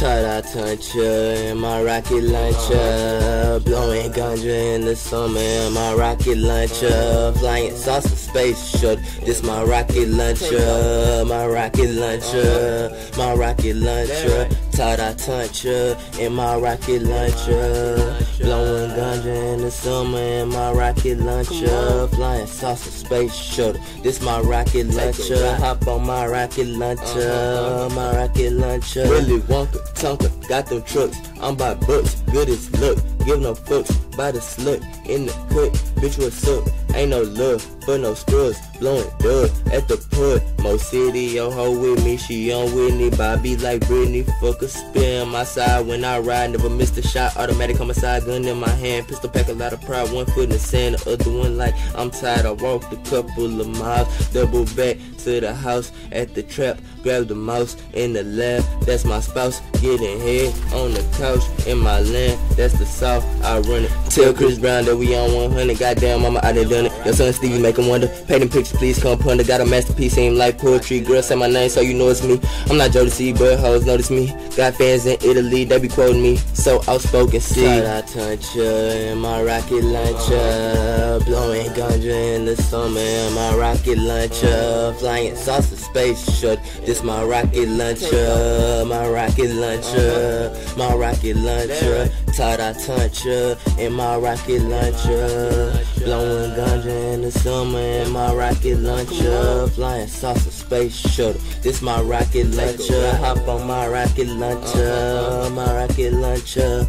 Tada Tuncha in my rocket launcher. Blowing ganja in the summer in my rocket launcher. Flying saucer space shuttle. This my rocket launcher. My rocket launcher. My rocket launcher. Tada Tuncha in my rocket launcher. Blowing ganja in the summer in my rocket launcher. Flying saucer space shuttle. This my rocket launcher. Hop on my rocket launcher. Uh-huh. My rocket launcher. Willy Wonka, Tonka, got them trucks. I'm by books, good as luck. Give no fucks by the slut in the cut. Bitch, what's up? Ain't no love for no scrubs. Blowing dub at the put. Mo City, yo hoe with me. She on Whitney. Bobby like Britney. Fuck a spin my side when I ride. Never missed a shot. Automatic homicide. Gun in my hand. Pistol pack a lot of pride. One foot in the sand. The other one like I'm tired. I walked a couple of miles. Double back to the house at the trap. Grab the mouse in the lab. That's my spouse. Getting head on the couch in my land. That's the south. I run it. Tell Chris Brown that we on 100. Goddamn, mama, I done done it. Your son Stevie make him wonder. Painting pictures, please come ponder. Got a masterpiece, ain't like poetry. Girl, say my name so you know it's me. I'm not Jodeci, but hoes notice me. Got fans in Italy, they be quoting me. So outspoken, see. I touch in my rocket launcher. Blowing ganja in the summer in my rocket launcher. Flying saucer space shut. This my rocket launcher. My rocket launcher. My rocket launcher. Tada Tuncha in my rocket launcher. The summer in my rocket launcher. Flying saucer space shuttle. This my rocket launcher. Hop on my rocket launcher. My rocket launcher.